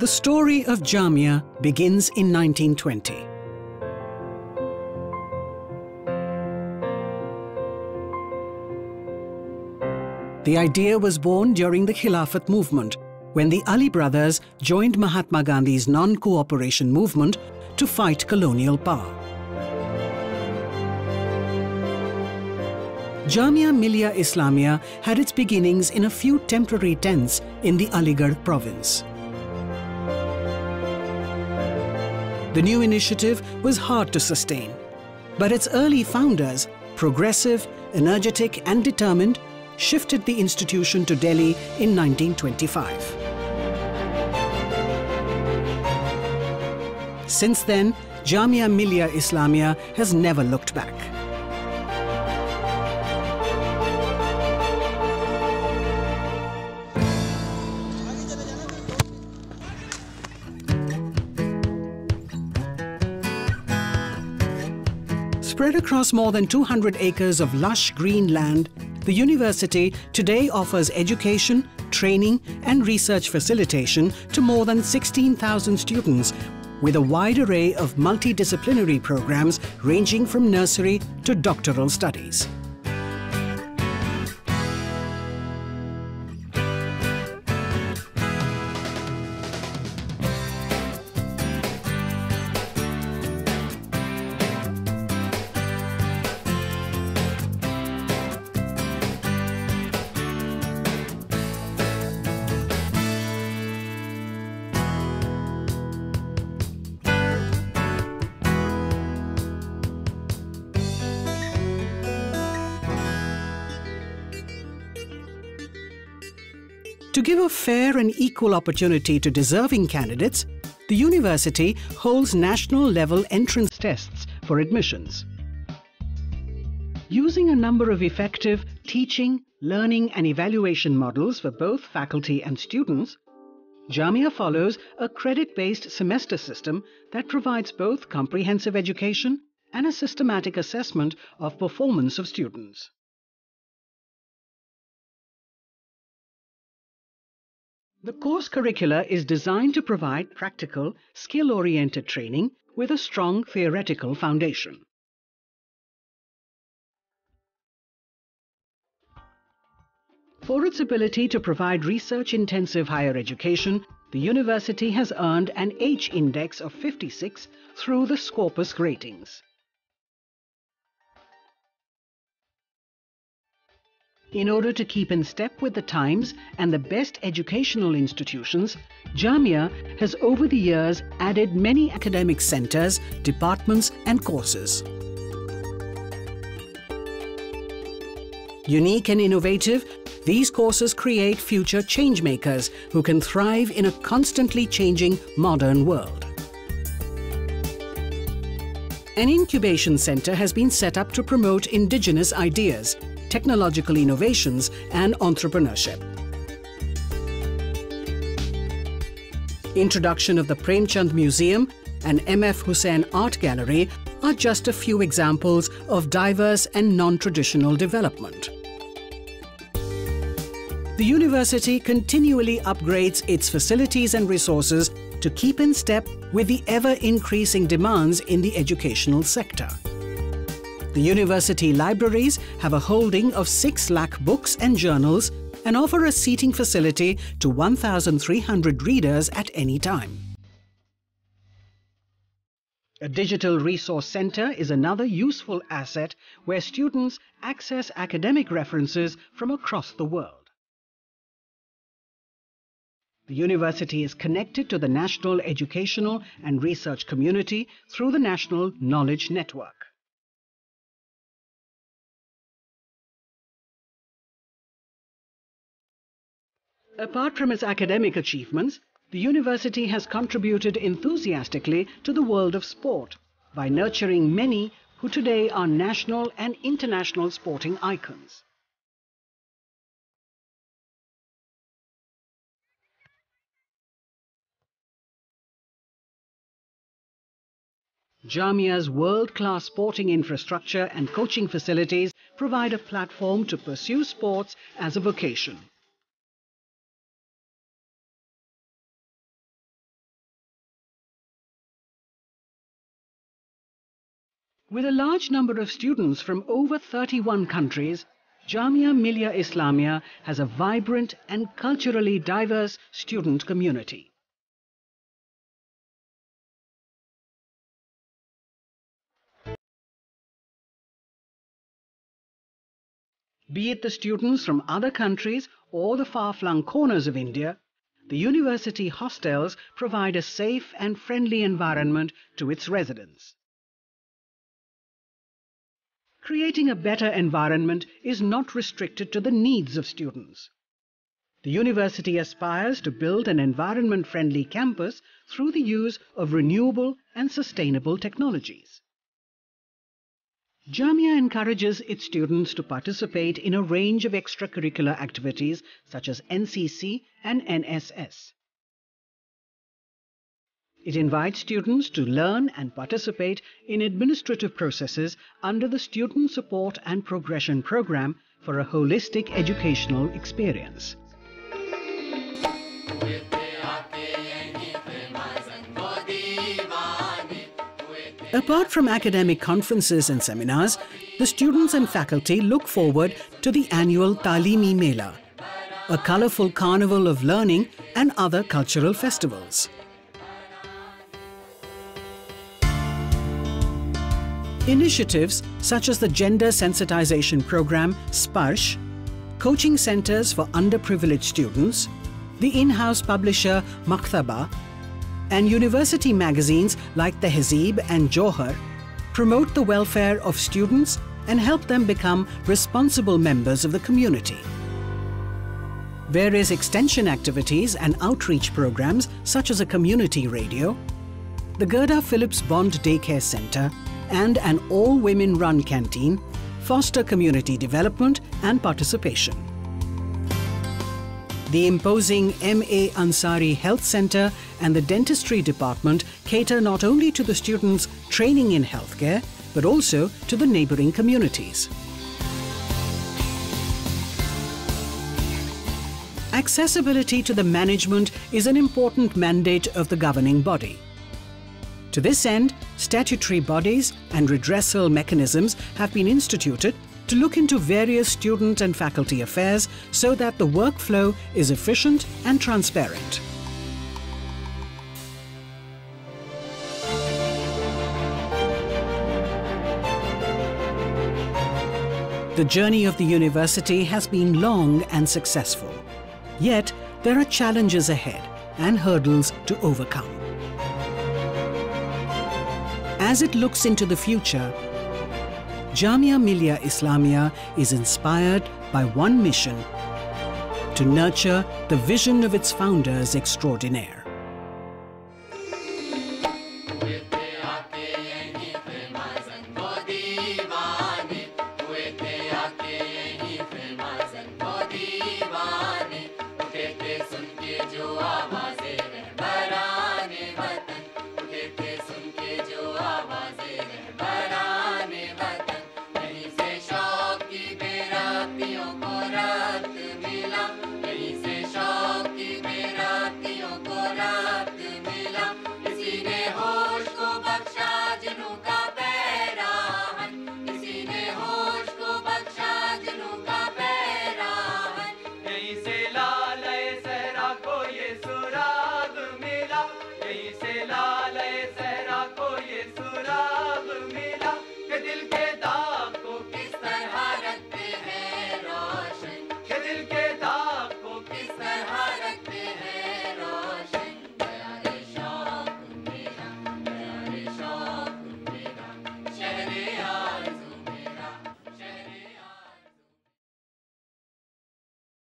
The story of Jamia begins in 1920. The idea was born during the Khilafat movement, when the Ali brothers joined Mahatma Gandhi's non-cooperation movement to fight colonial power. Jamia Millia Islamia had its beginnings in a few temporary tents in the Aligarh province. The new initiative was hard to sustain, but its early founders, progressive, energetic and determined, shifted the institution to Delhi in 1925. Since then, Jamia Millia Islamia has never looked back. Spread across more than 200 acres of lush green land, the university today offers education, training and research facilitation to more than 16,000 students with a wide array of multidisciplinary programs ranging from nursery to doctoral studies. To give a fair and equal opportunity to deserving candidates, the university holds national level entrance tests for admissions. Using a number of effective teaching, learning and evaluation models for both faculty and students, Jamia follows a credit-based semester system that provides both comprehensive education and a systematic assessment of performance of students. The course curricula is designed to provide practical, skill-oriented training with a strong theoretical foundation. For its ability to provide research-intensive higher education, the university has earned an H index of 56 through the Scopus ratings. In order to keep in step with the times and the best educational institutions, Jamia has over the years added many academic centers, departments and courses. Unique and innovative, these courses create future changemakers who can thrive in a constantly changing modern world. An incubation center has been set up to promote indigenous ideas technological innovations and entrepreneurship. Introduction of the Premchand Museum and M.F. Husain Art Gallery are just a few examples of diverse and non-traditional development. The university continually upgrades its facilities and resources to keep in step with the ever-increasing demands in the educational sector. The university libraries have a holding of 6 lakh books and journals and offer a seating facility to 1,300 readers at any time. A digital resource center is another useful asset where students access academic references from across the world. The university is connected to the national educational and research community through the National Knowledge Network. Apart from its academic achievements, the university has contributed enthusiastically to the world of sport by nurturing many who today are national and international sporting icons. Jamia's world-class sporting infrastructure and coaching facilities provide a platform to pursue sports as a vocation. With a large number of students from over 31 countries, Jamia Millia Islamia has a vibrant and culturally diverse student community. Be it the students from other countries or the far-flung corners of India, the university hostels provide a safe and friendly environment to its residents. Creating a better environment is not restricted to the needs of students. The university aspires to build an environment-friendly campus through the use of renewable and sustainable technologies. Jamia encourages its students to participate in a range of extracurricular activities such as NCC and NSS. It invites students to learn and participate in administrative processes under the Student Support and Progression Program for a holistic educational experience. Apart from academic conferences and seminars, the students and faculty look forward to the annual Talimi Mela, a colourful carnival of learning and other cultural festivals. Initiatives such as the Gender Sensitization Program SPARSH, coaching centres for underprivileged students, the in-house publisher Makhtaba and university magazines like Tehzeeb and Jauhar promote the welfare of students and help them become responsible members of the community. Various extension activities and outreach programs such as a community radio, the Gerda Philipsborn Daycare Centre and an all-women run canteen foster community development and participation. The imposing M.A. Ansari Health Centre and the Dentistry Department cater not only to the students training in healthcare, but also to the neighbouring communities. Accessibility to the management is an important mandate of the governing body. To this end, statutory bodies and redressal mechanisms have been instituted to look into various student and faculty affairs so that the workflow is efficient and transparent. The journey of the university has been long and successful. Yet, there are challenges ahead and hurdles to overcome. As it looks into the future, Jamia Millia Islamia is inspired by one mission to nurture the vision of its founders extraordinaire.